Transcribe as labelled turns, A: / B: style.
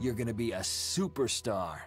A: You're gonna be a superstar.